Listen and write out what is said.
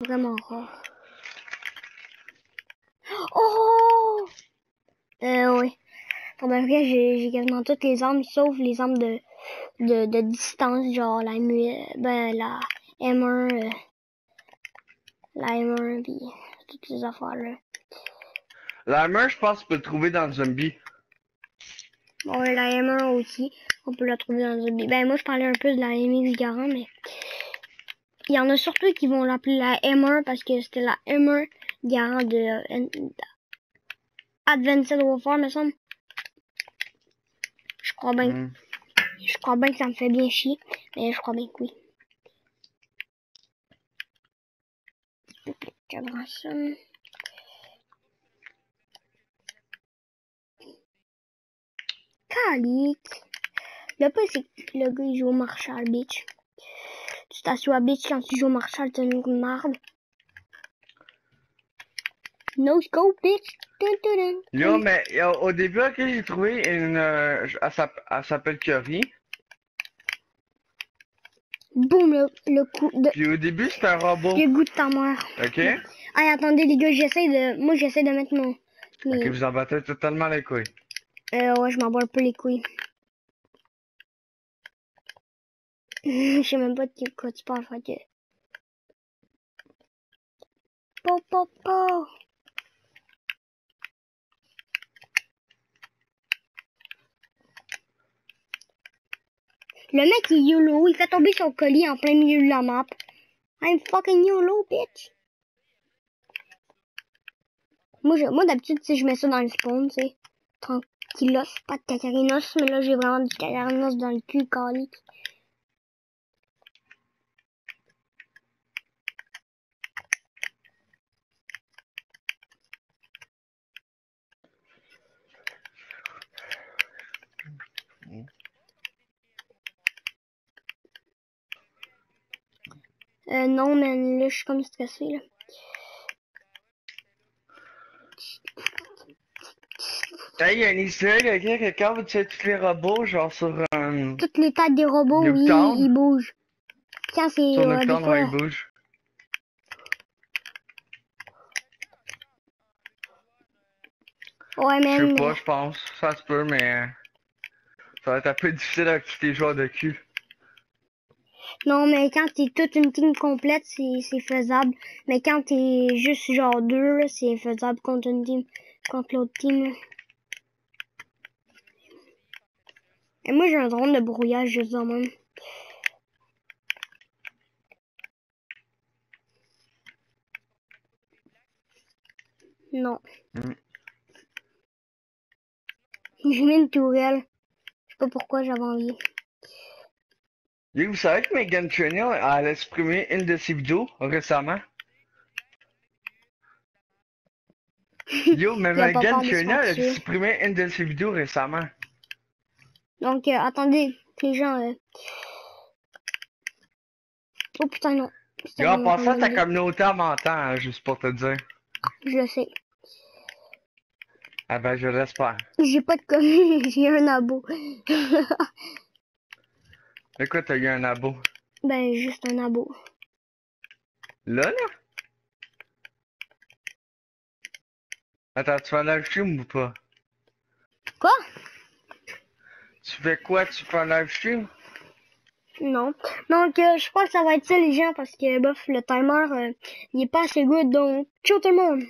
vraiment rare. Oh! Euh, oui. Pour de vrai, j'ai quasiment toutes les armes, sauf les armes de, de, de distance, genre la ben, la M1, euh, la M1, pis toutes ces affaires-là. La main, je pense que tu peux le trouver dans le zombie. Bon, la M1 aussi, on peut la trouver dans un... Ben, moi, je parlais un peu de la MX Garand, mais... Il y en a surtout qui vont l'appeler la M1 parce que c'était la M1 Garand de... Advanced Warfare, me semble. Je crois bien. Hmm. Je crois bien que ça me fait bien chier, mais je crois bien que oui. Calique. Le pas c'est que le gars il joue au Marshall Beach. Quand tu joues au Marshall, t'as une marde. No scope, bitch. Yo, mais yo, au début, ok, j'ai trouvé une. euh, elle s'app- elle s'appelle Curry. Boum, le, le coup de... Puis au début, c'était un robot. Le goût de ta mère. Ok? Hey, attendez les gars, j'essaie de... Moi, j'essaie de mettre mon... Ok, vous en battez totalement les couilles. Euh, ouais, je m'en bats un peu les couilles. Je sais même pas de quel- quoi tu parles, que... Po, po, po. Le mec il est YOLO, il fait tomber son colis en plein milieu de la map. I'm fucking YOLO, bitch. Moi, je, moi d'habitude, tu sais, je mets ça dans le spawn, tu sais. Tranquillos, pas de cacarinos, mais là, j'ai vraiment du cacarinos dans le cul, calique. Euh, non, mais là, je suis comme stressée, là. Hey, il y a un egg, ok? Quelqu'un veut tuer tous les robots, genre sur, euh, Toutes les têtes des robots, oui, Nuketown? ils bougent. Quand c'est sur euh, Nocturne, ouais, il bouge. Ouais, Je sais même. pas, je pense. Ça se peut, mais. euh, Ça va être un peu difficile avec tous les joueurs de cul. Non, mais quand t'es toute une team complète, c'est faisable. Mais quand t'es juste genre deux, c'est faisable contre une team, contre l'autre team. Et moi, j'ai un drone de brouillage juste même. Non. Mm. J'ai mis une tourelle. Je sais pas pourquoi j'avais envie. Yo, vous savez que Megan Trainor, elle a supprimé une de ses vidéos récemment? Yo, mais Megan Trainor, a supprimé une de ses vidéos récemment. Donc, euh, attendez, les gens... euh, Oh putain, non. Yo, en passant, pas ta communauté m'entend, hein, juste pour te dire. Je le sais. Ah ben, je l'espère. J'ai pas de commis, j'ai un abo. De quoi t'as eu un abo? ben, juste un abo. Là, là? Attends, tu fais un live stream ou pas? Quoi? Tu fais quoi? Tu fais un live stream? Non. Donc, euh, je pense que ça va être ça, les gens, parce que, bof, le timer, euh, il est pas assez good. Donc, ciao tout le monde!